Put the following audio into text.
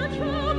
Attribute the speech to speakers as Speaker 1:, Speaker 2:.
Speaker 1: the truth.